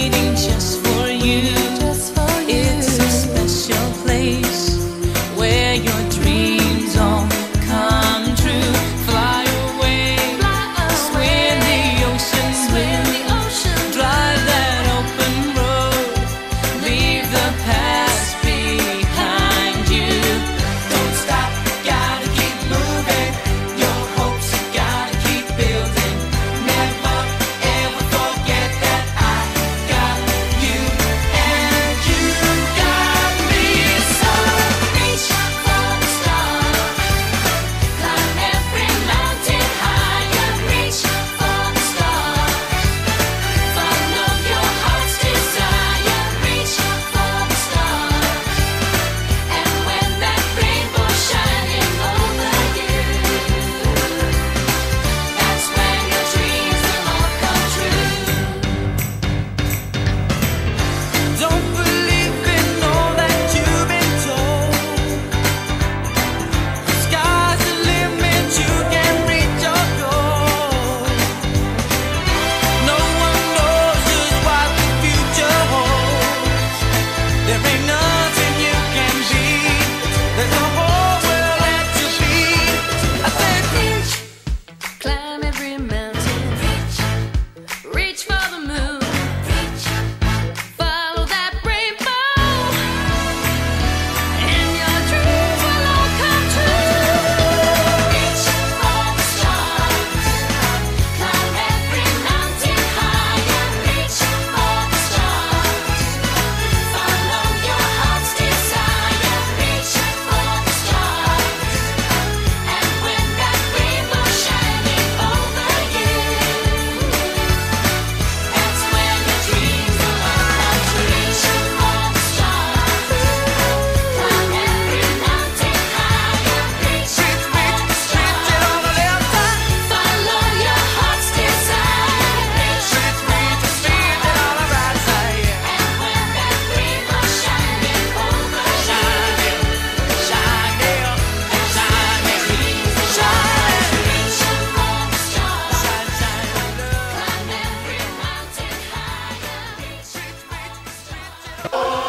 waiting just Oh.